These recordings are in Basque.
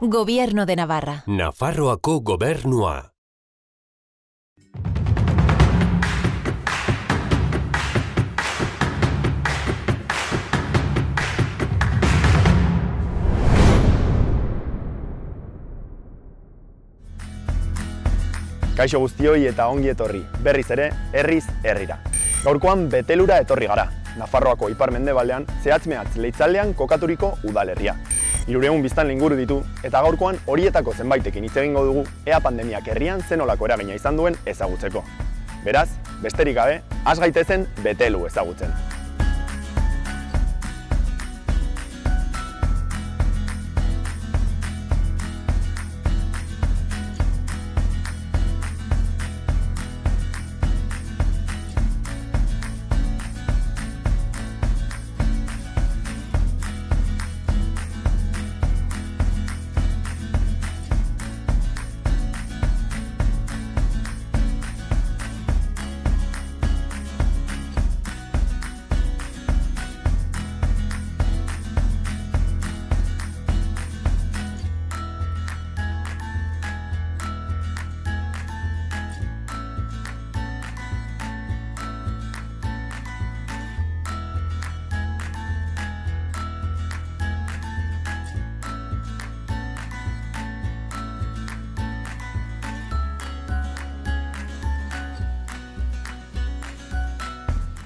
Gobierno de Navarra. Nafarroako gobernua. Kaixo guztioi eta ongi etorri, berriz ere, herriz herrira. Gaurkoan betelura etorri gara, Nafarroako ipar mendebaldean, zehatz mehatz leitzaldean kokaturiko udalerria. Irureun biztan linguru ditu, eta gaurkoan horietako zenbaitekin hitz egingo dugu ea pandemiak herrian zenolako eragina izan duen ezagutzeko. Beraz, besterik gabe, has gaitezen betelu ezagutzen.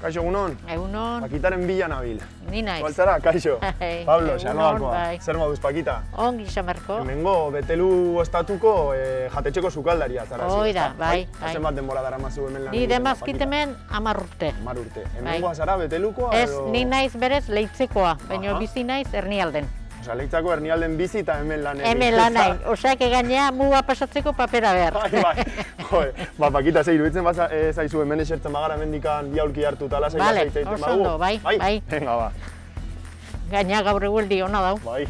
Kaixo, egunon? Egunon, Pakitaren bila nabil. ni naiz. Zualtzara, kaixo? Pablo, egunon, xanoakoa. bai. Zer moduz, Pakita? Ongi xamarko. Hemengo betelu estatuko eh, jatetxeko sukaldaria zara. Hoi da, ezta? bai, bai. Hazen bat denbora dara mazu hemen lan Ni demazkit hemen amar urte. Hamar urte. Bai. Hemengoa zara betelukoa Ez, edo... ni naiz berez leitzekoa, baina bizi naiz hernialden. Osa, leitzako hernialden bizi eta hemen lan egin. Hemen lan nahi, oseak gainea muga pasatzeko papera behar. Bai, bai. Joe, ba, Pakita, ze, iruditzen baza, e, zaizu hemen esertzen bagara mendikan bi aulki hartu eta lasai Vale, lasai hitz egiten oso ondo, bai, bai. Venga, ba. Gainea gaur egueldi ona dau. Bai.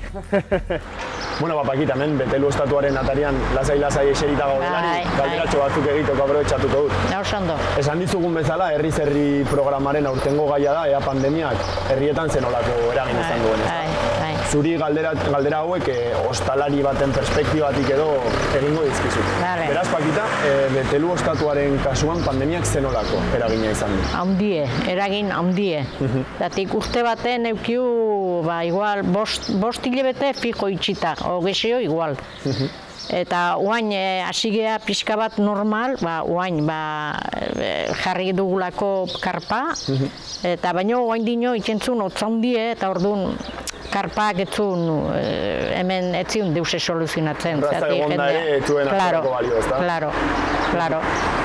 bueno, ba, Pakita, hemen betelu estatuaren atarian lasai-lasai eserita gaudelari, Bai, bai. batzuk egiteko aprobetxatuko dut. Ja, oso ondo. Esan dizugun bezala, herri programaren aurtengo gaia da, ea pandemiak herrietan zenolako eragin izan duen. Bai, bai. Zuri galdera, galdera hauek eh, ostalari baten perspektibatik edo egingo dizkizu. Vale. Beraz, Pakita, eh, betelu ostatuaren kasuan pandemiak zenolako eragina izan du. Handie, eragin handie. Mhm. Zatik urte baten eukiu, ba, igual, bost, bost hilebete fijo itxita, o gexeo igual. Eta oain e, hasi gea pixka bat normal, ba, oain ba, e, jarri dugulako karpa, eta baino oain dino itxentzun otzondie, eta orduan karpak etzun e, hemen etziun deuse soluzionatzen. Erraza Zergatik egonda jendea- ere, ez zuen Claro, balio, ezta? Claro, claro.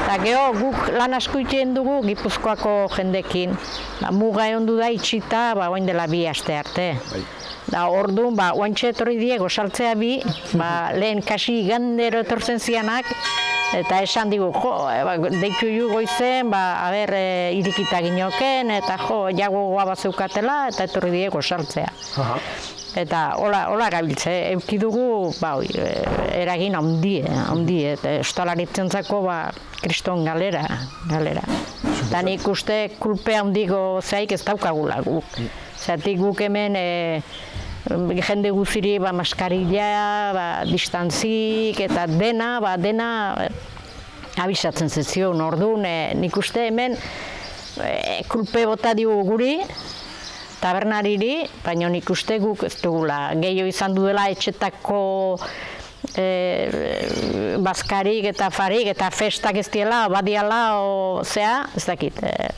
Eta geho, guk lan asko itxen dugu Gipuzkoako jendekin. Ba, muga egon du da itxita, ba, oain dela bi aste arte. Bai. Da, orduan, ba, oantxe etorri diego saltzea bi, ba, lehen kasi igandero etortzen zianak, eta esan digu, jo, e, ba, deitu ju goizen, ba, a ber, e, irikita ginoken, eta jo, jagogoa bat zeukatela, eta etorri diego. Aha. Eta hola, hola gabiltze, euki dugu, ba, oi, e, eragin handie, handie, eta estalaritzentzako, ba, kriston galera, galera. Eta nik uste kulpe handiko zaik ez daukagula guk. Zatik guk hemen, e, jende guziri ba, maskarilla, ba, distantzik, eta dena, ba, dena e, abisatzen zezion, orduan, e, nik uste hemen e, kulpe bota digu guri, tabernariri, baina nik uste guk ez dugula. Gehiago izan duela etxetako e, bazkarik eta farik eta festak ez diela, badiala, o, zea, ez dakit. E,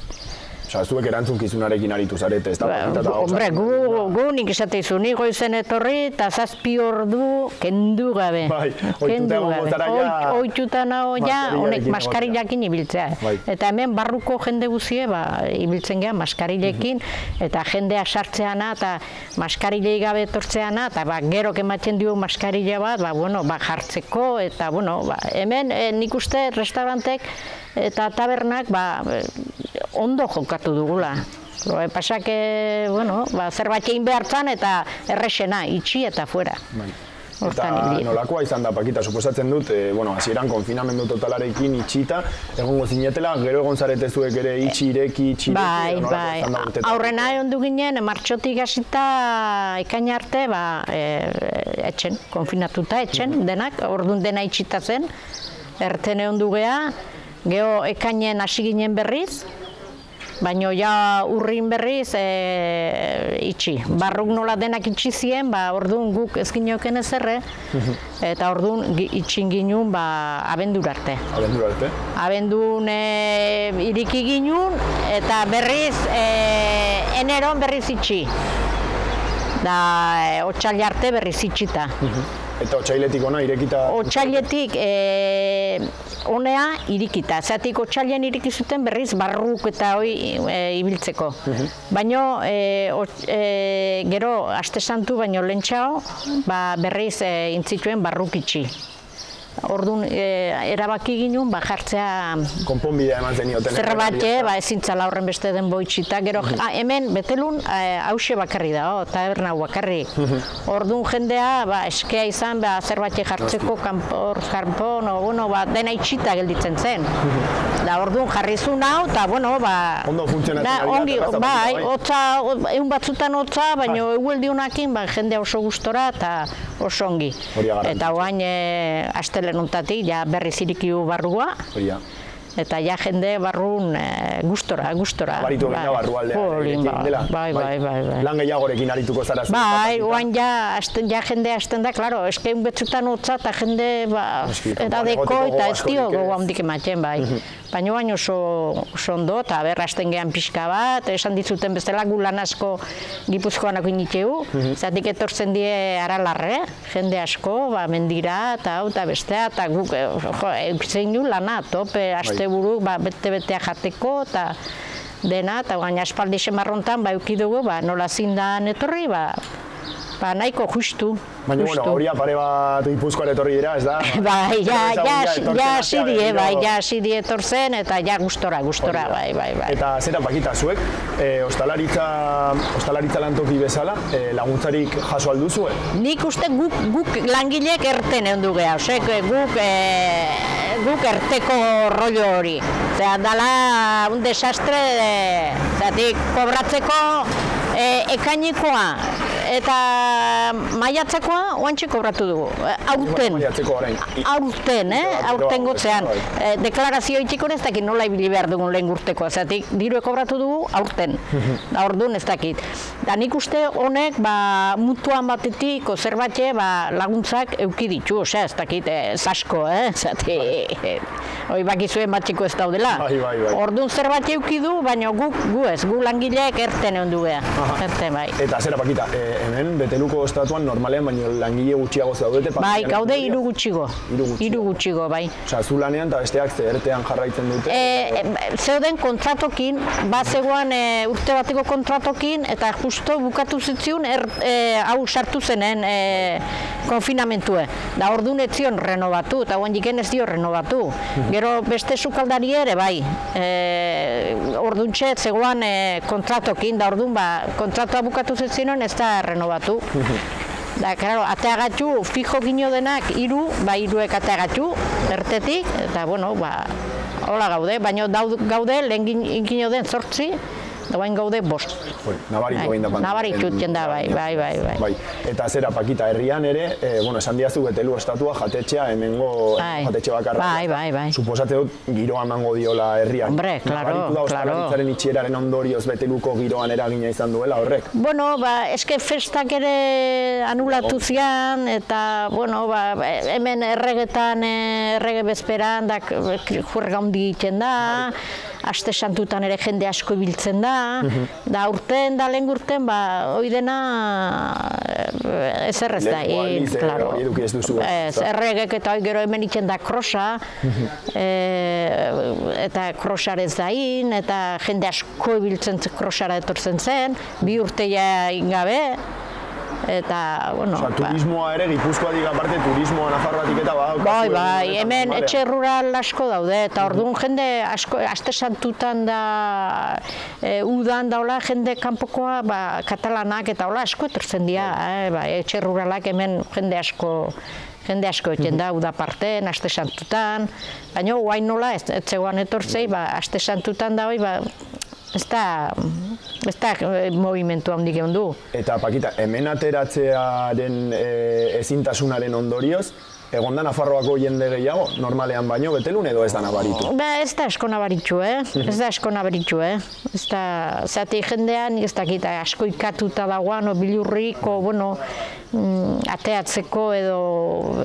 Osa, zuek erantzunkizunarekin aritu zarete, ez da? Ba, hombre, gu, gu nik esate izu, ni goizen etorri eta zazpi ordu kendu gabe. Bai, Kendu gabe. Ohituta nago ja, honek egotea. maskarillakin ibiltzea. Bai. Eta hemen barruko jende guzie, ba, ibiltzen geha maskarilekin, eta jendea sartzeana eta maskarillei gabe etortzeana, eta ba, gero ematen dio maskarilla bat, ba, bueno, ba, jartzeko, eta bueno, ba, hemen e, nik uste restaurantek eta tabernak ba, ondo jokatu dugula. Lo que pasa que, bueno, ba, zerbait egin behar zan eta errexena, itxi eta fuera. Bai. hortan Eta nolakoa izan da, Pakita, suposatzen dut, e, bueno, hasieran konfinamendu totalarekin itxita, egongo zinetela, gero egon zarete zuek ere itxi ireki, itxi ireki, Bai, nolakoa bai. urteetan? Aurrena ondu ginen, martxotik hasita ekaina arte, ba, e, etxen, konfinatuta etxen, denak, orduan dena itxita zen, erten egon gea, geho ekainen hasi ginen berriz, Baina ja urrin berriz e, itxi. Barruk nola denak itxi zien, ba, orduan guk ez ginoken ezerre, eta orduan itxin ginun ba, abendur arte. Abentura arte. Abendun e, iriki ginun eta berriz e, eneron berriz itxi. Da e, arte berriz itxita. Eta otxailetik ona irekita... Otsailetik e, onea irikita. Zatik otsailean iriki zuten berriz barruk eta hoi e, ibiltzeko. Baino e, ot- e, gero aste santu baino lentxao ba, berriz e, intzituen barruk itxi. Orduan e, erabaki ginen ba jartzea konponbidea eman zenioten. zerbait ba ezin zala horren beste den boitxita. Gero ah, hemen betelun eh, hause bakarri da, oh, taberna bakarri. Orduan jendea ba eskea izan ba zerbait jartzeko kanpor kanpon o bueno ba dena itxita gelditzen zen. Da orduan jarri zuen hau ta bueno ba Ondo funtzionatzen ongi bai, bai. hotza ehun batzutan hotza, baina egueldi honakin ba jendea oso gustora eta oso ongi. Eta orain e, astelen hontatik ja berriz irikiu barrua. Hori. Eta ja jende barrun e, gustora, gustora. Baritu egin barrualdea. Hori, irekin bai, dela. bai, bai, bai, bai. Lan gehiagorekin arituko zara. Bai, oain ja, hasten, ja jende hasten da, klaro, eskeun betzutan hotza eta jende, ba, Eski, edadeko egoteko eta ez dio gogo handik ematen, bai. Baina baino oso, oso ondo, eta berra hasten gehan pixka bat, esan ditzuten bezala gu lan asko gipuzkoanako initeu, zatik etortzen die aralarre, jende asko, ba, mendira, eta hau, eta bestea, eta guk, eh, jo, eukitzen du lana, tope, asteburu, ba, bete-betea jateko, eta dena, eta gaina aspaldi semarrontan, ba, euki dugu, ba, nola zindan etorri, ba, ba, nahiko justu. Baina, bueno, justu. hori pare bat ipuzkoan etorri dira, ez da? Bai, ja, ja, ja, hasi die, bai, ja, hasi die etortzen, eta ja, gustora, gustora, bai, bai, bai. Eta zera pakita zuek, e, ostalaritza, ostalaritza lantoki bezala, e, laguntzarik jaso alduzue? Nik uste guk, guk langileek erten egon du geha, osek, guk, e, guk erteko rollo hori. Zera, dala un desastre, e, zeratik, kobratzeko e, ekainikoa eta maiatzekoa oantxe kobratu dugu. E, Aurten. Aurten, eh? Aurten gotzean. bai. Eh, deklarazio itxiko ez dakit nola ibili behar dugun lehen urtekoa. Zatik, diru kobratu dugu aurten. da orduan ez dakit. Da nik uste honek, ba, mutuan batetik, o zerbait ba, laguntzak euki ditu, osea, ez dakit, eh, ez asko, eh? Zati, hoi bakizuen batxiko ez daudela. Bai, bai, bai. Orduan zerbait euki du, baina guk, gu ez, gu langileek erten egon du geha. Erten, bai. Eta zera pakita, e, hemen beteluko estatuan normalean, baino langile gutxiago zaudete. Bai, gaude hiru gutxigo. Hiru gutxigo. Hiru gutxigo, bai. Osea, zu lanean eta besteak zehertean jarraitzen dute. E, e, zeuden kontratokin, bat zegoan e, urte bateko kontratokin, eta justo bukatu zitzion, er, e, hau sartu zenen e, konfinamentue. Da orduan ez zion renovatu, eta guen jiken ez dio renovatu. Gero beste sukaldari ere, bai. E, orduan txet zegoan e, kontratokin, da orduan ba, kontratua bukatu zitzioen ez da renovatu. Da, claro, ateagatxu, fijo gino denak hiru, ba hiruek ateagatxu, ertetik, eta bueno, ba, hola gaude, baina daud- gaude, lehen gin- gino den zortzi, da bain gaude bost. Hori, nabaritu Bai, da pandemiaren nabaritu egiten da, bai, bai, bai, bai. Bai, eta zera pakita, herrian ere, e, bueno, esan diazu betelu estatua jatetxea, hemengo Bai. jatetxe bakarra. Bai, bai, bai. Suposate dut, giroa emango diola herrian. Hombre, claro, Nabaritu da, claro. ostalaritzaren itxieraren ondorioz beteluko giroan eragina izan duela horrek. Bueno, ba, eske festak ere anulatu zian, eta, bueno, ba, hemen erregetan, eh, errege bezperan, da, jurga handi egiten da, aste santutan ere jende asko ibiltzen da, da urten, da lehen urten, ba, hoi dena eh, ez da, aldiz, eh, claro. eduki ez duzu, Ez, erregek eta hoi gero hemen itzen da krosa, eh, eta krosarez dain, eta jende asko ibiltzen zen- krosara etortzen zen, bi urte ja ingabe, Eta, bueno, Osa, ba- turismoa ere, Gipuzkoatik aparte, turismoa Nafarroatik eta badaukazu. Bai, bai, hemen etxe rural asko daude, eta orduan jende asko, aste santutan da, e, udan daula jende kanpokoa, ba, katalanak eta hola asko etortzen dira, eh, ba, etxe ruralak hemen jende asko, jende asko eten da, uda parten, aste santutan, baina guain nola ez, ez zegoan etortzei, ba, aste santutan da, hoi, ba, ez da, ez da eh, movimentu handik egon du. Eta, Pakita, hemen ateratzearen e, ezintasunaren ondorioz, egon da Nafarroako jende gehiago, normalean baino, betelun edo ez da nabaritu. Ba, ez da asko nabaritxu, eh? Ez da asko nabaritxu, eh? Ez da, zati jendean, ez dakit, asko ikatuta dagoan, o bilurriko, bueno, mm, ateatzeko edo,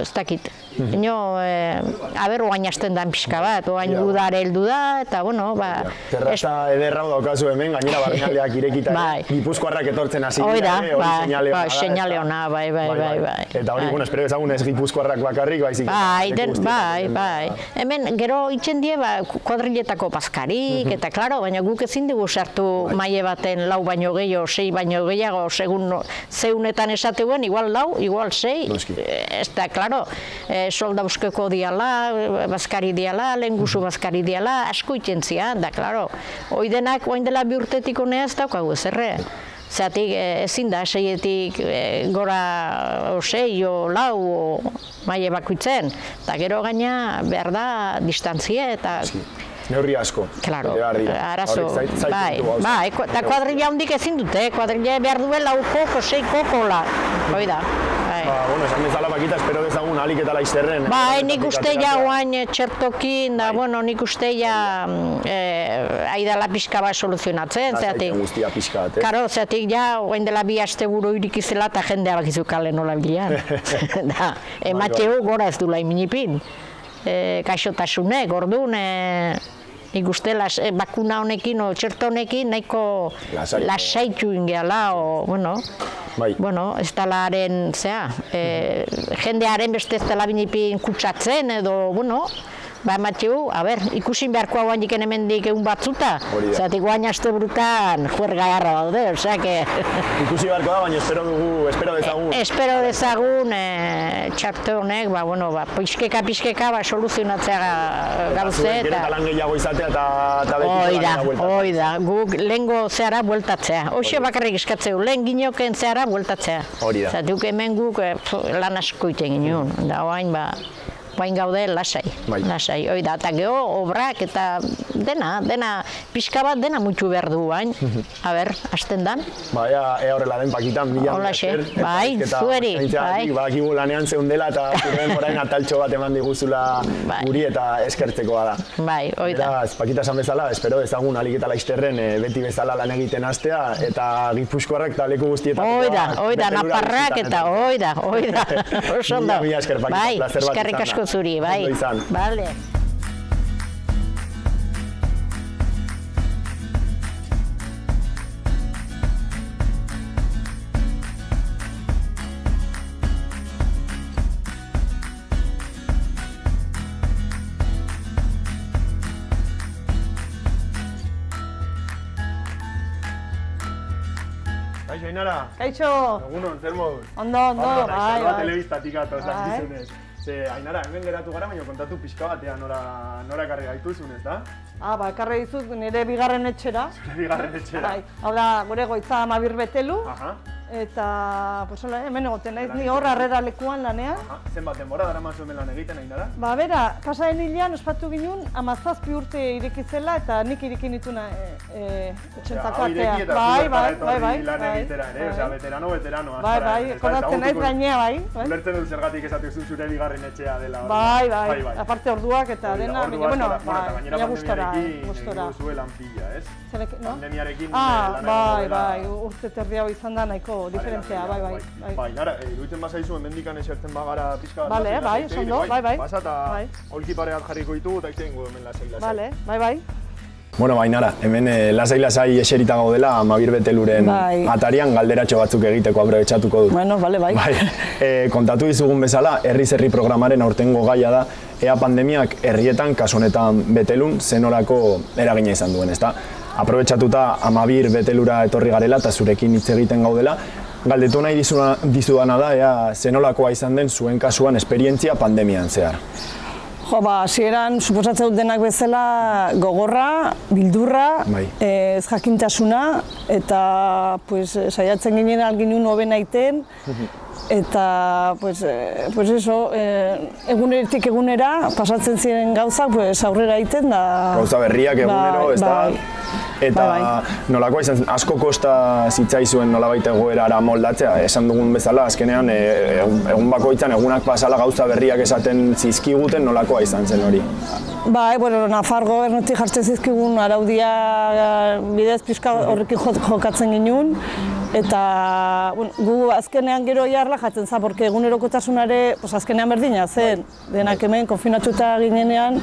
ez dakit. Ino, eh, aber, oain hasten dan pixka bat, oain Ja. udare heldu da, eta, bueno, ba... Terraza ederra hau daukazu hemen, gainera barnealdeak irekita, Bai. Gipuzkoarrak etortzen hasi ere, hori bai, seinale ona bai, bai, bai, bai, bai. Eta hori, Bai. bueno, espero ezagun ez Gipuzkoarrak bakarrik, baizik. eta Bai, leku den, bai, bai. Hemen gero itzen die ba, kuadriletako paskarik, eta klaro, baina guk ezin dugu sartu maile baten lau baino gehiago, sei baino gehiago, segun zeunetan esateuen, igual lau, igual sei. Noski. Eh, Ez da, klaro, eh, soldauskeko diala, bazkari diala, lengusu bazkari diala, asko zian, da, klaro. Hoi denak, oain dela bi urtetik honea ez daukagu ezerre. Zeratik eh, ezin da, seietik eh, gora sei o lau o maile bakoitzen. Eta gero gaina behar da distantzia eta Neurri asko. Claro, arazo, bai, bai, eta kuadrilla handik ezin dute, kuadrilla behar duen lau koko, sei kokola, hoi da, bai. Ba, bueno, esan bezala pakita, espero dezagun alik eta laizterren. Bai, eh, nik uste ja oain eh, txertokin, da, bueno, nik uste ja mm, eh, aidala pixka bat soluzionatzen, zeatik. guztia pixka bat, eh? Karo, zeatik ja, oain dela bi aste buru irikizela eta jendea bakizu kale nola bilean. da, ematxeu gora ez dula iminipin. E, kaixotasunek, orduan, e, nik uste las, e, bakuna honekin, o txerto honekin, nahiko Lasai. lasaitu ingeala, o, bueno, Bai. bueno, ez talaren, zea, e, jendearen beste ez dela binipin kutsatzen edo, bueno, ba, ematxeu, a ber, ikusin beharko hau handiken hemendik egun batzuta, zatik guain aste burutan juerga garra daude, osea, que... Ikusi beharko da, baina espero dugu, espero dezagun. Espero dezagun e, txarte honek, ba, bueno, ba, pixkeka pixkeka ba, soluzionatzea ga- gauze gero eta... eta lan gehiago izatea eta, eta beti Hoi da, hoi da, guk lehengo zehara bueltatzea. Hoxe bakarrik eskatzeu, lehen ginoken zehara bueltatzea. Hori da. Zatuk hemen guk eh, lan asko iten ginen, da oain ba, oain gaude lasai, Bai. lasai, hoi da, eta geho obrak eta dena, dena, pixka bat dena mutxu behar du bain. A ber, hasten dan. Ba, ea, ea horrela den pakitan, mila Holaxe, esker, bai, zueri, bai. Badakigu lanean zeundela eta zure orain ataltxo bat eman diguzula Bai. guri eta eskertzekoa da. Bai, hoi da. Beraz, Pakita esan bezala, espero ezagun alik eta laizterren eh, beti bezala lan egiten hastea eta gipuzkoarrak eta leku guztietan. Hoi da, hoi da, naparrak eta hoi da, hoi da. Oso ondo. Mila, mila esker, Pakita, Bai, placer bat eskerrik izan asko zuri, bai. Ondo izan. Kaixo, Ainara, Kaixo, egunon, zer moduz? ondo, ondo, bai, bai. dakizunez. Ze, Ainara, hemen geratu gara, baina kontatu pixka batean nora, nora ekarri gaituzun, ez da? Ah, ba, ekarri dizut nire bigarren etxera. Zure bigarren etxera. Bai, hau da, gure goitza amabir betelu, Aha, eta, pues, hola, hemen egoten naiz, ni hor harrera lekuan lanean. aha. Zenbat denbora dara mazu hemen lan egiten, Ainara? Ba, bera, pasaren hilean ospatu ginen, amazazpi urte ireki zela, eta nik ireki nituna e, e, hau ireki atea. eta Bai, bai, bai, bai, lan bai, egitera ere, osea, veterano, veterano. Bai, bai, akordatzen naiz gainea, bai, bai. Ulertzen dut zergatik esatu zu zure bigarren etxea dela. Bai, bai, aparte orduak eta dena, baina, bueno, bai, baina gustora, pandemiarekin gustora. lan pila, ez? Zerek, no? Pandemiarekin Ah, eh, lan bai, bai, duela- urte terdi hau izan da nahiko diferentzia, bai, bai, bai. Bai, nara, eh, iruditzen bazaizu, hemendikan esertzen bagara pixka bat. Bale, lasai, bai, lasai, oso ondo, bai, bai, bai. Pasa eta Bai. holki pareat jarriko ditugu eta izten hemen lasai, lasai. Bale, bai, bai. Bueno, bainara, hemen eh, lasai-lasai eserita gaudela Amabir Beteluren Bai. atarian galderatxo batzuk egiteko aprobetxatuko dut. Bueno, bale, bai. Bai, e, kontatu dizugun bezala, herriz herri programaren aurtengo gaia da, ea pandemiak herrietan, kasu honetan betelun, zenorako eragina izan duen, ezta? Aprobetxatuta amabir betelura etorri garela eta zurekin hitz egiten gaudela, galdetu nahi dizuna, dizudana da, ea, zenolakoa izan den zuen kasuan esperientzia pandemian zehar. Jo, ba, hasieran suposatzen dut denak bezala gogorra, bildurra, Bai. eh, ez jakintasuna, eta pues, saiatzen ginen alginun hoben aiten, eta pues, eh, pues eso, eh, egunetik egunera pasatzen ziren gauzak pues, aurrera egiten da... Gauza berriak egunero, ez da? bai. Eta Bai, bai. nolakoa izan asko kosta zitzaizuen nolabait egoerara moldatzea, esan dugun bezala, azkenean e, egun, bakoitzan egunak pasala gauza berriak esaten zizkiguten nolakoa izan zen hori. Bai, bueno, Nafar gobernutik jartzen zizkigun araudia bidez pixka horrekin jo- jokatzen ginuen. Eta bueno, gu azkenean gero jarla jaten za, porque egunerokotasunare pues, azkenean berdina zen. Denak hemen konfinatuta ginenean,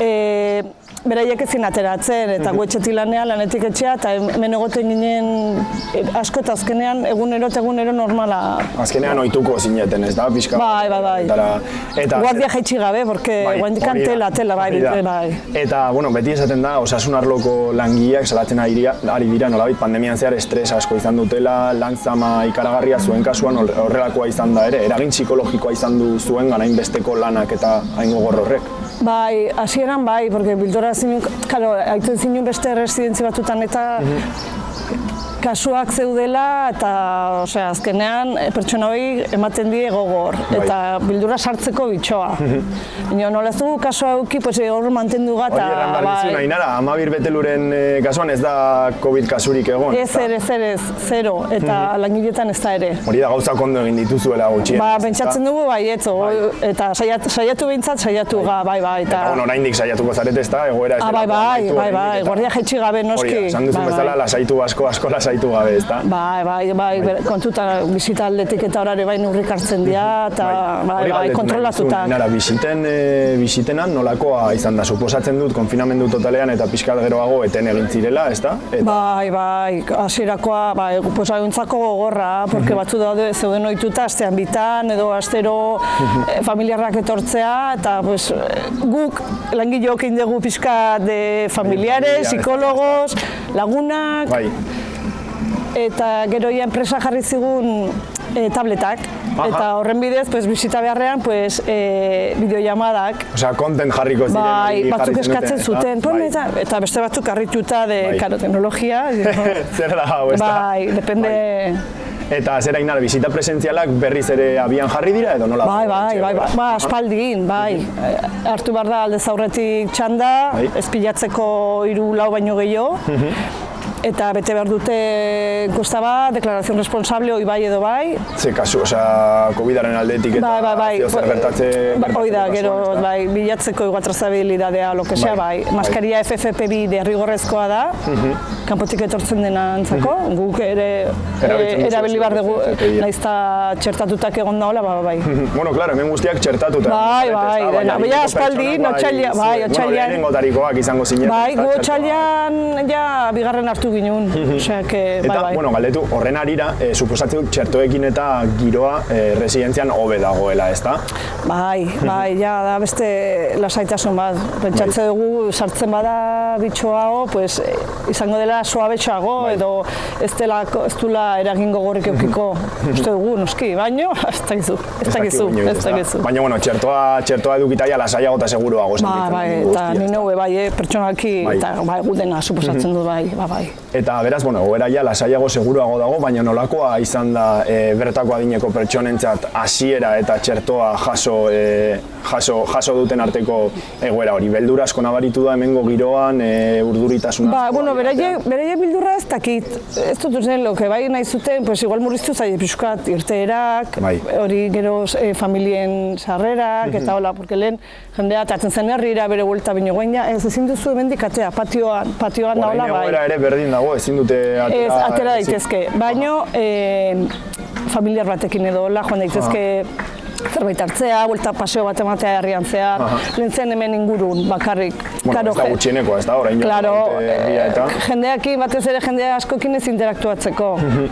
e, beraiek ezin ateratzen, eta gu etxetik lanean, lanetik etxea, eta hemen egoten ginen e, asko eta azkenean egunero eta egunero normala. Azkenean ohituko zineten, ez da, pixka? Bai, bai, bai. Eta, eta Guardia jaitsi gabe, porque Bai, guandikan tela, tela, bai, da. bai. Eta, bueno, beti esaten da, osasun arloko langileak salatzen ari ari dira nolabait pandemian zehar estres asko izan dutela, lan zama ikaragarria zuen kasuan hor- horrelakoa izan da ere, eragin psikologikoa izan du zuen gana besteko lanak eta hain gogor horrek. Bai, hasieran bai, porque bildora zinun, kalo, aiten zinun beste residentzi batutan eta kasuak zeudela eta osea, azkenean eh, pertsona hori ematen die gogor Bai. eta bildura sartzeko bitxoa. Baina nola ez dugu kasua eduki, pues eh, hor mantendu Hori gata. behar dizuna, Ainara, amabir beteluren eh, kasuan ez da COVID kasurik egon. Ez ere, ez ere, zero, eta langiletan ez da ere. Hori da gauza ondo egin dituzuela gutxien. Ba, pentsatzen dugu baietzo, eta saiatu, saiatu behintzat saiatu ga, bai, bai, eta... Eta bueno, oraindik saiatuko zarete ez da, egoera ez Ah, bai, bai, bai, bai, eta- guardia jaitsi gabe noski. Hori esan duzun bai, bezala, bai. lasaitu asko, asko lasaitu gabe, ez da? Bai, bai, bai, ber- kontuta bizita aldetik eta orare bai neurrik hartzen dira, eta bai, bai, nahi kontrolatuta. Nara, bisiten, e, bisitenan nolakoa izan da, suposatzen dut, konfinamendu totalean eta pixkat geroago eten egin zirela, ez da? Eta, Bai, bai, hasierakoa, bai, pues aguntzako gogorra, porque batzu daude zeuden ohituta astean bitan edo astero eh, familiarrak etortzea eta pues guk langileok egin dugu pixka de familiares, Familiares, psikologos, lagunak, bai, eta gero ja enpresa jarri zigun eh, tabletak. Aha. Eta horren bidez, pues, bisita beharrean, pues, eh, bideollamadak, osea, konten jarriko ziren. Bai, batzuk eskatzen ezta? zuten, Bai. eta, eta beste batzuk harrituta de, Bai. karo, teknologia. Zer da hau, ez da? bai, depende... Eta zera inar, bisita presentzialak berriz ere abian jarri dira edo nola? Bai, bai, bai, bai, ba, aspaldin, bai. Eh, Hartu behar da alde zaurretik txanda, Bai. ez pilatzeko hiru lau baino gehiago. Eta bete behar dute enkuesta bat, deklarazion responsable, hoi bai edo bai. Ze kasu, osea, COVID-aren aldetik eta Bai, bai, bai. zeo zer gertatze... Ba, Hoi da, gero, bai, bilatzeko igual trazabilidadea, lo que sea, Bai, bai. bai. Maskaria FFP2 derrigorrezkoa da, kanpotik etortzen dena antzako, guk ere eh, erabili behar dugu, FFP2. naiz eta txertatutak egon daola, ba, bai. bueno, claro, hemen guztiak txertatuta. Bai, bai? Baina dena. Adineko aspaldi, zu- bai, Bueno, otsailean- lehenengotarikoak izango zineten. Bai, gu txertoa. otxailean ja bigarren hartu ginen, osea, que, Eta, bai, bai. bueno, galdetu, horren arira, e, suposatzen dut txertoekin eta giroa e, residentzian hobe dagoela, ezta? Bai, bai, ja, da beste lasaitasun bat. Pentsatze Bai. dugu sartzen bada bitxoago, pues, eh, izango dela suabetxoago edo ez dela ez dula eragin gogorrik eukiko. Uste dugu, noski, baino, ez dakizu, ez dakizu, inoiz, ez dakizu. Baina, bueno, txertoa, txertoa edukitaia lasaiago eta seguruago Ba, bai, eta guztia, ni ezta? neue bai, eh, pertsonalki, Bai. eta bai, gudena suposatzen dut bai, ba, bai. Eta beraz, bueno, ja lasaiago seguruago dago, baina nolakoa izan da e, bertako adineko pertsonentzat hasiera eta txertoa jaso, e, jaso, jaso duten arteko egoera hori. Beldura asko nabaritu da hemengo giroan, e, urduritasuna. Ba, bueno, beraie, beraie bildurra ez dakit. Ez dut uzen, lo que bai nahi zuten, pues igual murriztu zaie pixkat irteerak, Bai. hori gero eh, familien sarrerak, eta hola, porque lehen jendea atatzen zen herrira bere vuelta bino guaina, ez ezin duzu hemendik atea, patioan, patioan da hola, bai. ere berdin dago, ezin dute atera. Ez, atera daitezke, baino eh, familiar batekin edo hola joan daitezke zerbait hartzea, buelta paseo bat ematea herrian zehar, lehen hemen ingurun bakarrik. Bueno, Claro, ez da gutxieneko, ez da, orain Claro, dute herria eta... eh, jendeakin, batez ere jende askokin ez interaktuatzeko.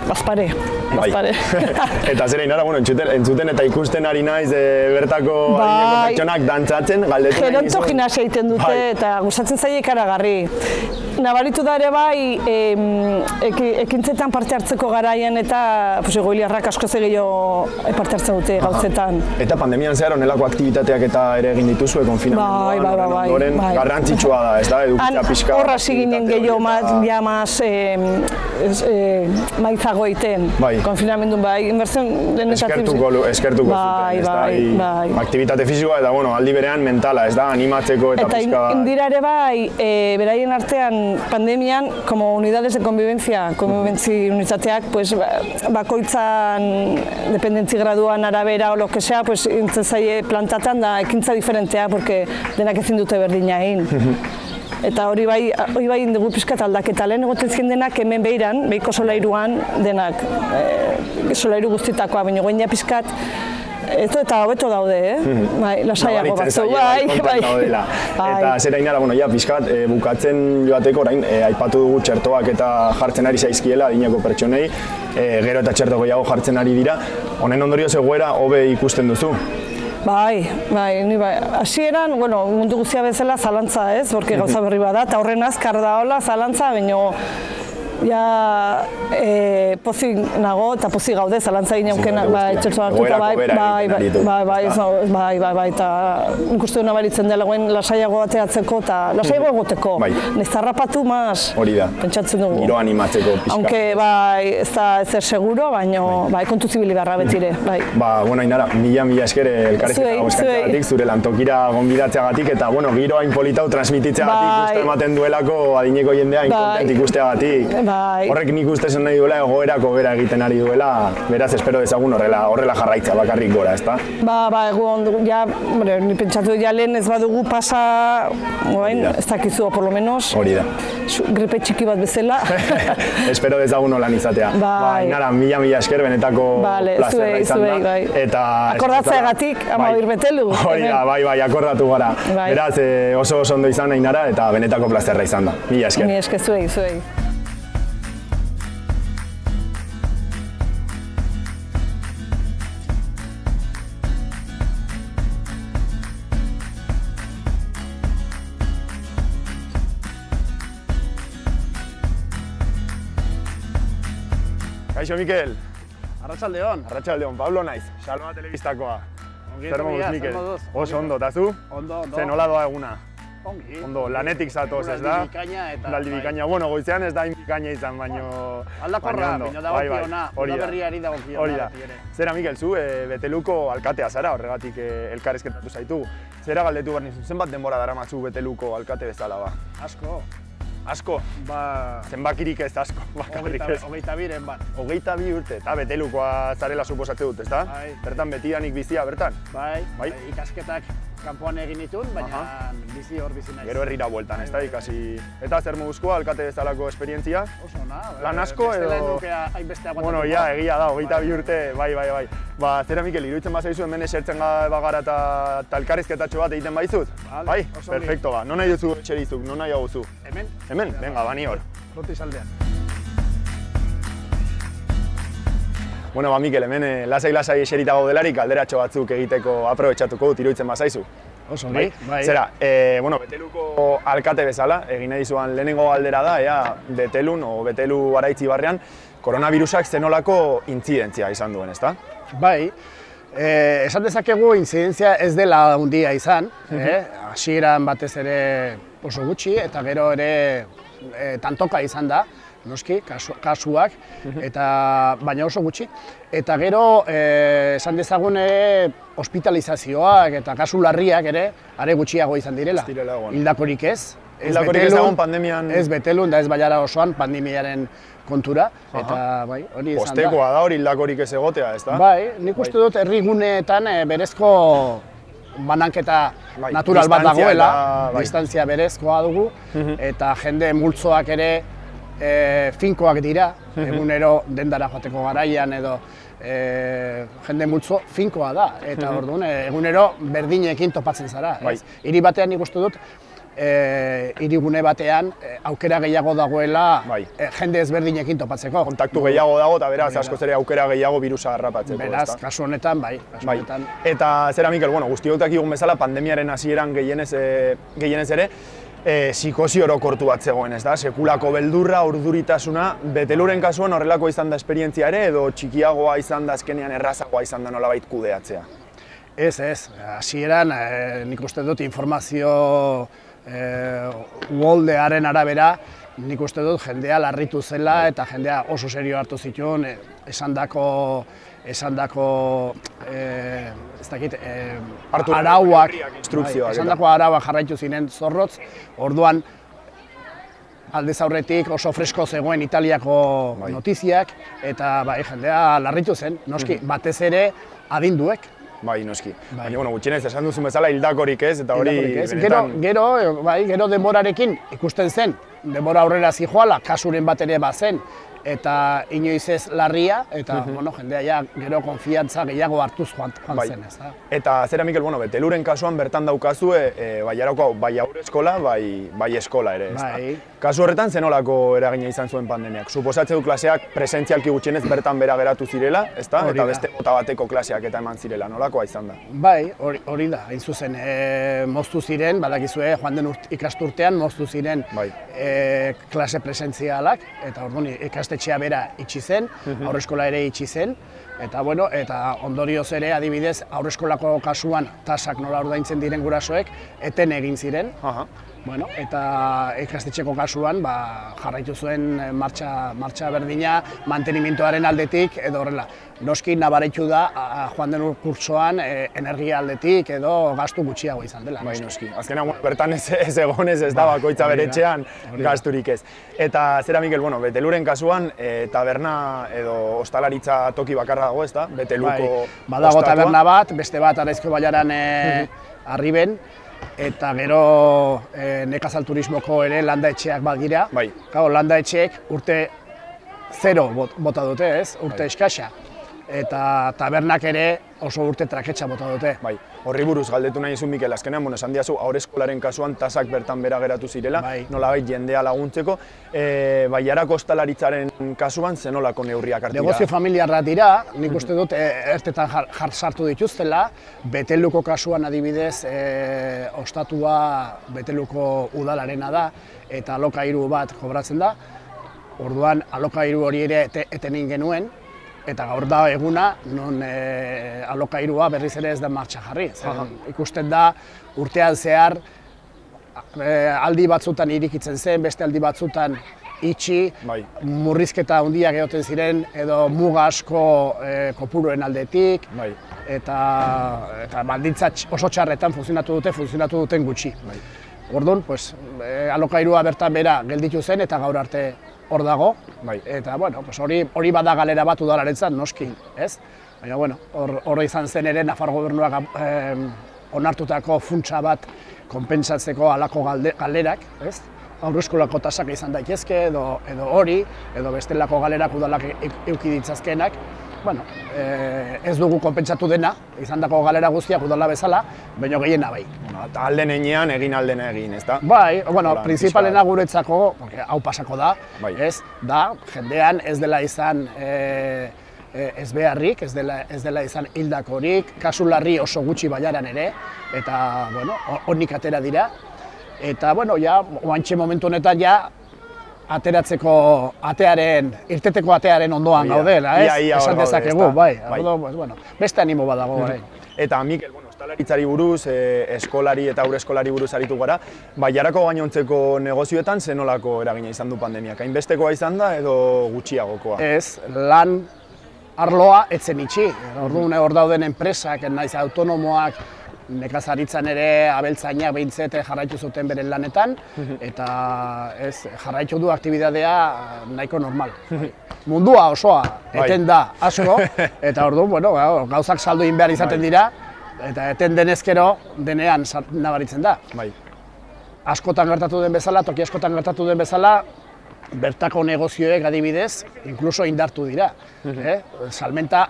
Bazpare, Bai. bazpare. eta zera inara, bueno, entzuten, entzuten eta ikusten ari naiz e, bertako Bai. pertsonak dantzatzen, galdetu nahi Geronto gimnasia egiten dute Bai. eta gustatzen zaie ikaragarri. Nabaritu da ere bai, em, eki, ekintzetan parte hartzeko garaian eta pues, egoiliarrak asko gehiago parte hartzen dute gauzetan. Eta pandemian zehar honelako aktibitateak eta ere egin dituzue konfinamenduan, Bai, bai, bai, bai, ondoren bai. garrantzitsua da, ez da, edukitzea pixka. horra hasi ginen aktibitate gehiago mat, eta- ja mas, eh, eh, maitzago egiten. Bai. Konfinamendun bai, inbertzen denetatik. Eskertuko, eskertuko bai, zuten, ez da, bai, bai. aktibitate fisikoa eta, bueno, aldi berean mentala, ez da, animatzeko eta, Eta pixka... indira ere bai, e, beraien artean pandemian, como unidades de convivencia, conviventzi unitateak, pues, ba- bakoitzan dependentzi graduan arabera o lo que sea, pues, intzen zaie plantatan da ekintza diferentea, porque denak ezin dute berdina egin. Eta hori bai, hori bai dugu pixkat aldaketa lehen egoten ziren denak hemen behiran, behiko solairuan denak e, solairu guztitakoa, baina ja pixkat ez eta hobeto daude, eh? Bai, lasaiago Nabaritzen batzu, bai, bai. daudela. Bai. Eta zera inara, bueno, ja, pixkat, e, bukatzen joateko orain, e, aipatu dugu txertoak eta jartzen ari zaizkiela adineko pertsonei, e, gero eta txerto gehiago jartzen ari dira, honen ondorioz egoera hobe ikusten duzu. Bai, bai, ni bai. Hasieran, bueno, mundu guztia bezala zalantza, ez? Porque gauza berri bada, eta horren azkar da hola zalantza, baino ja e, pozik nago eta pozik gaude zalantza egin aukena, Zure bai, guztiak. txertu hartuta, bai, bai, bai, bai, bai, ez- bai, bai, bai, eta nik uste du nabaritzen dela guen lasaiago ateratzeko eta lasaiago egoteko. Bai. Naiz zarrapatu mas, Hori da. pentsatzen dugu. Giro animatzeko pixka. Aunque, bai, ez da ezer seguro, baino, bai, kontu zibili beharra betire, bai. Ba, bueno, Ainara, mila mila esker elkarrizketa Zuei, gozkatzeagatik, zuei. zure lantokira gonbidatzeagatik eta bueno, giro hain politau transmititzeagatik, Bai. uste ematen duelako adineko jendea hain Bai. kontent ikusteagatik. Bai. Horrek nik uste esan nahi duela egoerako bera egiten ari duela, beraz espero dezagun horrela, horrela jarraitza bakarrik gora, ezta? Ba, ba, egun, ja, bueno, ni pentsatu ja lehen ez badugu pasa, da. ez dakizu, por lo menos, Hori da. gripe txiki bat bezala. espero dezagun holan izatea. Bai. Ba, Ainara, mila mila esker benetako Vale, plazerra zuei, izan da. zuei, bai. Eta Akordatzeagatik, ama Bai. birbetelu, Hori da, bai, bai, akordatu gara. Bai. Beraz, eh, oso oso ondo izan Ainara eta benetako plazerra izan da. Mila esker. Ni eske zuei, zuei. Kaixo, Mikel. Arratsaldeon. Arratxaldeon, Pablo naiz, Salma Telebistakoa. Ongi Zer moduz, zer Mikel? Oso ondo, eta zu? Ondo, ondo. Ze nola doa eguna? Ongi. Ondo, lanetik zatoz, ez da? Bikaina eta... Laldi bai. bikaina, bueno, goizean ez da bikaina izan, baino... Aldakorra, baina ondo. baina Bai, bai, dagokiona, hori da. udaberriari dagokiona Hori da. Zera, Mikel, zu, e, Beteluko alkatea zara, horregatik e, elkarrezketatu zaitugu. Zera galdetu behar nizun, zenbat denbora dara matzu Beteluko alkate bezala ba? Asko, Asko, ba... zenbakirik ez asko, bakarrik ez. hogeita biren bat. Hogeita bi urte, eta Betelukoa zarela suposatze dut, ezta? Bai. Bertan betidanik bizia, bertan? Bai, Bai. ikasketak kanpoan egin ditun, baina bizi hor bizi naiz. Gero herrira bueltan, ezta Bai, bai, ikasi. Eta zer moduzkoa alkate bezalako esperientzia? Oso. Lan eh, asko bestela edo- ez aguantatuko. Bueno, ja, egia da, hogeita Bai, bi urte, bai, bai, bai. Ba, zera Mikel, iruditzen bazaizu hemen esertzen ga- bagara eta talkarrizketatxo bat egiten baizut? Vale, bai, oso perfecto ba. Non nahi duzu etxerizuk, non nahi hauzu? Hemen? Hemen, venga, bani hor. Lotiz Bueno, ba, Mikel, hemen eh, lasai-lasai eserita gaudelarik alderatxo batzuk egiteko aprobetxatuko dut iruditzen bazaizu. Oso Bai, ongi, bai. Zera, e, bueno, Beteluko alkate bezala, egin nahi zuan lehenengo galdera da, ea Betelun o Betelu araitzi barrean, koronavirusak zenolako intzidentzia izan duen, ezta? Bai, eh, esan dezakegu inzidentzia ez dela handia izan, eh? hasieran batez ere oso gutxi eta gero ere eh, tantoka izan da, noski, kasu, kasuak, eta baina oso gutxi. Eta gero, eh, esan dezagun ere, hospitalizazioak eta kasu larriak ere, are gutxiago izan direla. Ez. Hildakorik ez. Ez ez Betelun, pandemian- Ez betelun da ez baiara osoan pandemiaren kontura, eta bai, hori izan da. Postekoa da hori hildakorik ez egotea, ezta? Bai, nik uste dut herriguneetan eh, berezko bananketa Bai, natural bat dagoela, eta- bai. distantzia berezkoa dugu, eta jende multzoak ere eh, finkoak dira, egunero dendara joateko garaian edo e, jende multzo finkoa da, eta orduan e, egunero berdinekin topatzen zara. Bai. Ez? Hiri batean nik uste dut, e, hirigune batean e, aukera gehiago dagoela Bai. e, jende ezberdinekin topatzeko. Kontaktu gehiago dago eta beraz askoz ere aukera gehiago birusa harrapatzeko. Beraz, ezta? kasu honetan, bai, kasu Bai. honetan. Eta zera Mikel, bueno, guztiok dakigun bezala pandemiaren hasieran gehienez, e, gehienez ere, e, psikosi orokortu bat zegoen, ez da? Sekulako beldurra, urduritasuna, beteluren kasuan horrelako izan da esperientzia ere, edo txikiagoa izan da azkenean errazagoa izan da nolabait kudeatzea. Ez, ez, hasieran e, nik uste dut informazio e, uoldearen arabera, nik uste dut jendea larritu zela eta jendea oso serio hartu zituen e, esandako esandako e, ez dakit, e, Hartu arauak, instrukzioak, eta. esandako arauak jarraitu ziren zorrotz, orduan aldez aurretik oso fresko zegoen Italiako Bai. notiziak eta bai, jendea larritu zen, noski, batez ere adinduek, Bai, noski. Bai. Baina, bueno, gutxienez, esan duzun bezala hildakorik ez, eta hori benetan... Gero, gero, bai, gero denborarekin ikusten zen, denbora aurrera zijoala, kasuren bat ere bazen, eta inoiz ez larria, eta, bueno, jendea ja, gero konfiantza gehiago hartuz joan, joan Bai. zen, ez da. Eta zera, Mikel, bueno, beteluren kasuan bertan daukazue, e, bai arauko, bai aurre eskola, bai, bai eskola ere, ez Bai. Kasu horretan, zenolako eragina izan zuen pandemiak? Suposatze du klaseak presentzialki gutxienez bertan bera geratu zirela, ezta? Hori Eta da. beste mota bateko klaseak eta eman zirela, nolakoa izan da? Bai, hori, hori da, hain zuzen, e, moztu ziren, badakizue, joan den urt, ikasturtean, moztu ziren Bai. e, klase presentzialak, eta orduan ikastetxea bera itxi zen, aurreskola ere itxi zen, eta bueno, eta ondorioz ere adibidez, aurreskolako kasuan tasak nola ordaintzen diren gurasoek, eten egin ziren, Aha. Bueno, eta ikastetxeko kasuan ba, jarraitu zuen eh, martxa, martxa berdina mantenimientoaren aldetik edo horrela. Noski nabareitu da a, joan den kurtsoan e, energia aldetik edo gastu gutxiago izan dela. Bai, noski. Azkenean, bueno, bertan ez, ez egonez ez da bakoitza hori da, bere etxean hori da. gasturik ez. Eta zera, Mikel, bueno, beteluren kasuan, e, taberna edo ostalaritza toki bakarra dago, ez da? Beteluko Bai, badago taberna bat, beste bat araizko baiaran e, arriben, eta gero e, nekazal turismoko ere landa etxeak badira. Bai. Gau, landa etxeek urte zero bot- bota dute, ez? Urte Bai. eskasa. Eta tabernak ere oso urte traketxa bota dute. Bai, horri buruz galdetu nahi zuen Mikel, azkenean, bueno, esan diazu, haur eskolaren kasuan tasak bertan bera geratu zirela, Bai. nolabait jendea laguntzeko, e, baiarako ostalaritzaren kasuan zenolako neurriak hartu dira? Negozio familiarra dira, nik uste dut e, ertetan jar, jar sartu dituztela, Beteluko kasuan adibidez e, ostatua Beteluko udalarena da eta alokairu bat kobratzen da. Orduan alokairu hori ere ete, eten genuen eta gaur da eguna non e, alokairua berriz ere ez da martxa jarri. Zeren, ikusten da urtean zehar e, aldi batzutan irikitzen zen, beste aldi batzutan itxi, Bai. murrizketa handiak egoten ziren edo muga asko e, kopuruen aldetik Bai. eta eta baldintza tx- oso txarretan funtzionatu dute, funtzionatu duten gutxi. Bai. Orduan, pues, e, alokairua bertan bera gelditu zen eta gaur arte hor dago. Bai. Eta bueno, pues hori hori bada galera bat udalarentzat noski, ez? Baina bueno, hor hor izan zen ere Nafar gobernuak em, onartutako funtsa bat konpentsatzeko halako galde, galerak, ez? Aurreskolako tasak izan daitezke edo edo hori edo bestelako galerak udalak e- eduki ditzazkenak. Bueno, eh, ez dugu konpentsatu dena, izandako galera guztiak udala bezala, baina gehiena bai. Bueno, eta alden enean egin aldena egin, ez da? Bai, bueno, Hola, principalena pixka guretzako, porque hau pasako da, Bai. ez, da, jendean ez dela izan e, e, ez beharrik, ez dela, ez dela izan hildakorik, kasu larri oso gutxi baiaran ere, eta, bueno, ho- honik atera dira. Eta, bueno, ja, oantxe momentu honetan ja, ateratzeko atearen, irteteko atearen ondoan gaudela, ez? ia, ia Esan dezakegu, bai, Bai. pues, bueno, beste animo badago orain. Eta Mikel, bueno, ostalaritzari buruz, e, eskolari eta aurre eskolari buruz aritu gara, baiarako gainontzeko negozioetan zenolako eragina izan du pandemiak? Hainbestekoa izan da edo gutxiagokoa? Ez, lan arloa etzen itxi. Orduan hor dauden enpresak, naiz autonomoak, nekazaritzan ere abeltzainak behintzet jarraitu zuten beren lanetan, eta ez, jarraitu du aktibidadea nahiko normal. Mundua osoa Bai. eten da asko, eta orduan, bueno, gau- gauzak saldu egin behar izaten Bai. dira, eta eten denezkero denean nabaritzen da Bai, askotan gertatu den bezala, toki askotan gertatu den bezala, bertako negozioek adibidez, inkluso indartu dira. eh? Salmenta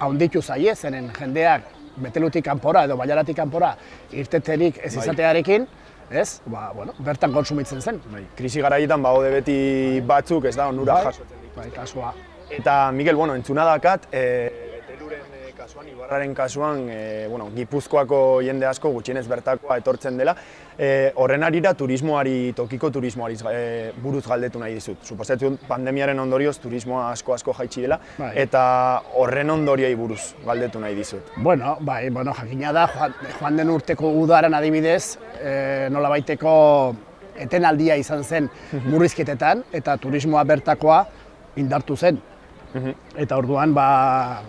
haunditu zaie, zenen jendeak betelutik kanpora edo bailaratik kanpora irteterik ez Bai. izatearekin, ez? Ba, bueno, bertan konsumitzen zen. Bai, krisi garaietan bagaude beti batzuk, ez da, onura Bai, jasotzen bai, kasua. Eta, Miguel, bueno, entzuna dakat, e, kasuan, Ibarraren kasuan, e, bueno, Gipuzkoako jende asko, gutxienez bertakoa etortzen dela, e, horren arira turismoari, tokiko turismoari e, buruz galdetu nahi dizut. Suposatzen pandemiaren ondorioz turismoa asko asko jaitsi dela, Bai. eta horren ondorioi buruz galdetu nahi dizut. Bueno, bai, bueno, jakina da, joan, joan den urteko udaran adibidez, e, nola baiteko etenaldia izan zen murrizketetan, eta turismoa bertakoa indartu zen. Eta orduan, ba,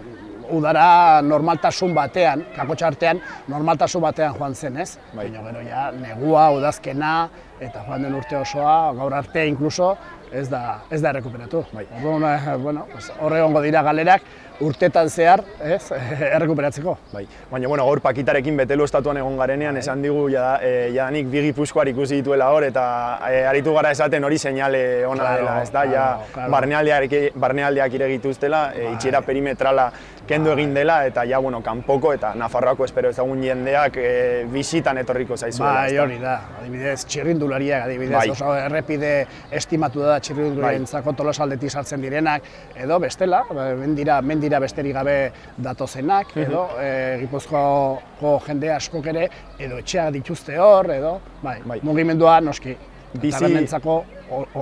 udara normaltasun batean, kakotxartean, normaltasun batean joan zen, ez? Bai. Baina gero ja, negua, udazkena, eta joan den urte osoa, gaur arte inkluso, ez da, ez da errekuperatu. Bai. Orduan, eh, bueno, pues, hor egongo dira galerak, urtetan zehar, ez, errekuperatzeko. Bai, baina bueno, gaur pakitarekin betelu estatuan egon garenean, esan digu ja, e, jadanik bi gipuzkoar ikusi dituela hor, eta e, aritu gara esaten hori seinale ona Claro, dela, ez da, ja, claro, barnealdeak, barnealdeak ire gituztela, e, itxiera perimetrala kendu egin dela, eta ja, bueno, kanpoko eta Nafarroako espero ezagun jendeak e, bisitan etorriko zaizuela, Bai, hori da. Adibidez, txirrindulariak, adibidez, Bai. oso errepide estimatu da txirrindularientzako tolosaldetik sartzen direnak, edo bestela, ba, mendira, mendira besterik gabe datozenak, edo e, Gipuzkoako jende askok ere, edo etxeak dituzte hor, edo, bai, Bai. mugimendua noski, Bizi-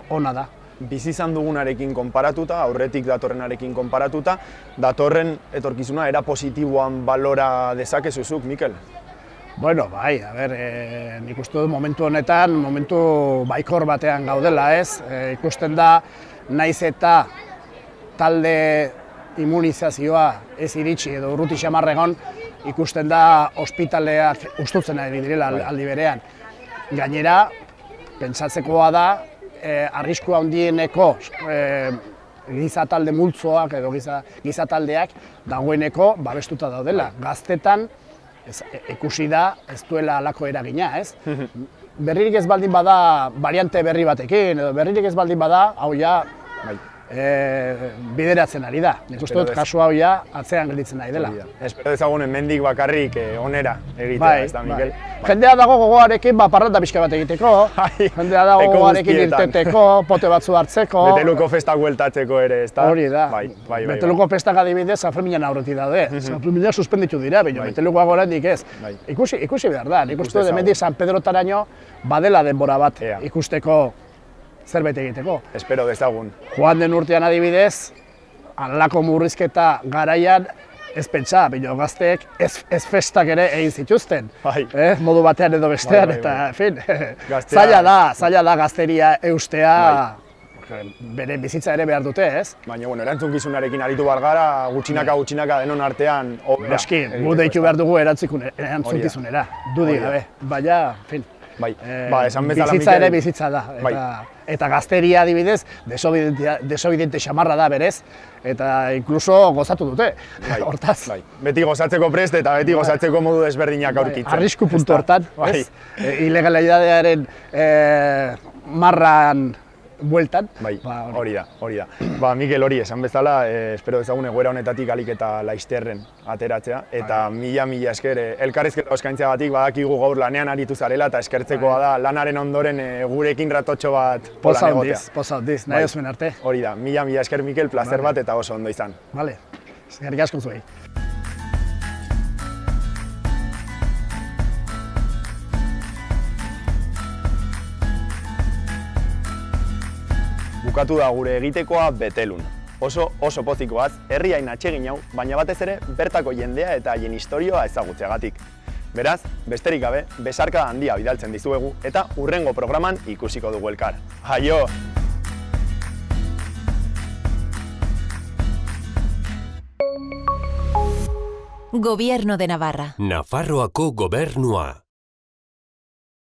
ona da. bizi izan dugunarekin konparatuta, aurretik datorrenarekin konparatuta, datorren etorkizuna era positiboan balora dezakezuzuk, Mikel? Bueno, bai, a ber, e, nik uste dut momentu honetan, momentu baikor batean gaudela, ez? E, ikusten da, naiz eta talde immunizazioa ez iritsi edo urruti xamarra egon, ikusten da ospitaleak ustutzen ari direla al- aldi berean. Gainera, pentsatzekoa da, e, arrisku handieneko e, giza talde multzoak edo giza, giza taldeak dagoeneko babestuta daudela. Gaztetan, ez, e- ikusi da ez duela alako eragina, ez? berririk ez baldin bada variante berri batekin, edo berririk ez baldin bada, hau ja Bai. E, bideratzen ari da. Nik uste dut kasu hau atzean gelditzen nahi dela. Espero dezagun hemendik bakarrik eh, onera egitea, Bai, ez da, bai. Mikel? Jendea dago gogoarekin ba, parranda pixka bat egiteko, Bai. jendea dago gogoarekin irteteko, pote batzu hartzeko. Beteluko festak bueltatzeko ere, ez da? Hori da. Bai, bai, bai. Beteluko festak adibidez San Ferminan aurretik daude. San Ferminak suspenditu dira, baina Bai. Betelukoak oraindik ez. Bai. Ikusi, ikusi behar da. Nik uste dut hemendik San Pedrotaraino badela denbora bat ikusteko zerbait egiteko. Espero dezagun. Joan den urtean adibidez, halako murrizketa garaian ez pentsa, baina gazteek ez, ez festak ere egin zituzten. Bai. Eh, modu batean edo bestean, Bai, bai, eta, bai. en fin, Gaztea- zaila da, zaila da gazteria eustea, Bai. bere bizitza ere behar dute, ez? Baina, bueno, erantzukizunarekin aritu bar gara, gutxinaka gutxinaka denon artean. Noski, gu deitu behar dugu erantzukizunera, da. gabe, baina, fin. Bai, eh, ba, esan bezala, bizitza Mikel, ere bizitza da, eta, Bai. eta gazteria adibidez, desobediente xamarra da berez, eta inkluso gozatu dute, Bai, hortaz. Bai. Beti gozatzeko prest eta beti gozatzeko modu desberdinak aurkitzen. Arrisku ez puntu hortan, Bai. ez? E, ilegalidadearen e, marran bueltan. Bai, ba, hori da, hori da. Ba, Mikel hori esan bezala, eh, espero dezagun egoera honetatik alik eta laizterren ateratzea. Eta Bai. mila, mila esker, eh, elkarrizketa eskaintzeagatik badakigu gaur lanean aritu zarela eta eskertzekoa Bai. da lanaren ondoren eh, gurekin ratotxo bat Poza polan handiz, egotea. poza handiz, nahi Bai. arte. Hori da, mila, mila esker Mikel, placer Vale. bat eta oso ondo izan. Vale, eskerrik asko zuei. Bukatu da gure egitekoa betelun. Oso oso pozikoaz, herri hain atsegin hau, baina batez ere bertako jendea eta haien historioa ezagutzeagatik. Beraz, besterik gabe, besarka handia bidaltzen dizuegu eta urrengo programan ikusiko dugu elkar. Aio! Gobierno de Navarra. Nafarroako gobernua.